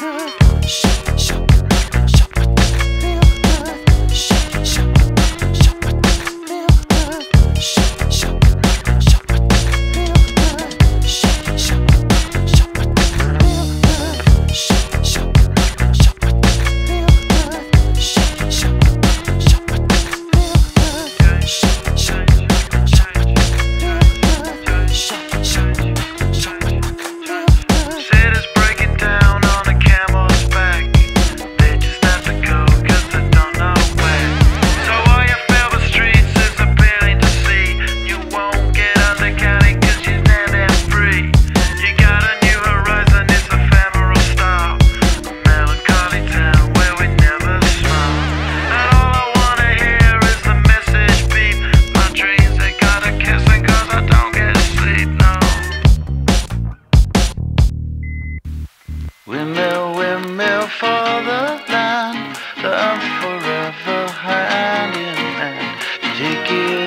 Shut you.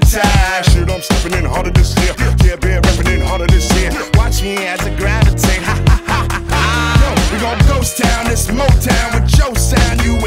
the. Shit, I'm stepping in harder this year. Yeah, bear repping in harder this year. Watch me as I gravitate. Ha ha ha ha. Yo, we gon' ghost town, this Motown with Joe sound. You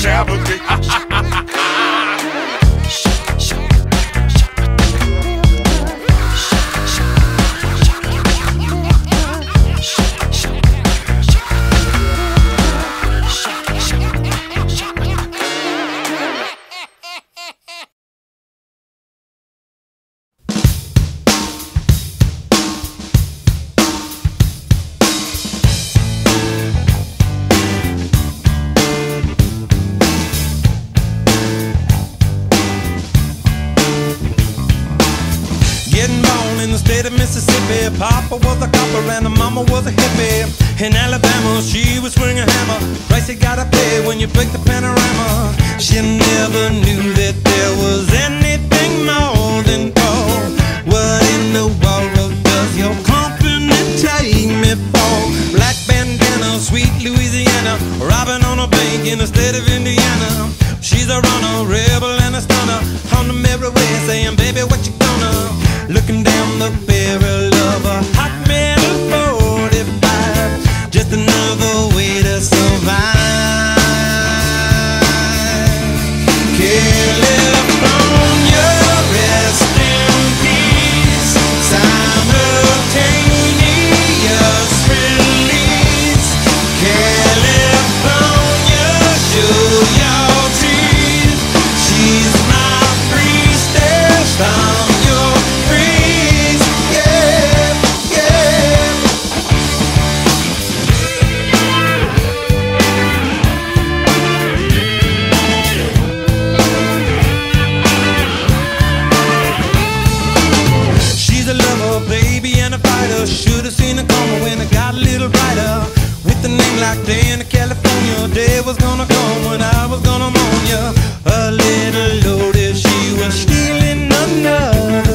Shabba state of Mississippi. Papa was a copper and her mama was a hippie. In Alabama, she was swinging a hammer. Price you gotta pay when you break the panorama. She never knew that there was anything more than gold. What in the world does your company take me for? Black bandana, sweet Louisiana, robbing on a bank in the state of Indiana. She's a runner, rebel and a stunner. On the merry way, saying, baby, what you gonna? Looking down the barrel of a hot metal 45 Just another way to survive. day in California day was gonna come when I was gonna mourn ya. A little loaded, she was stealing another.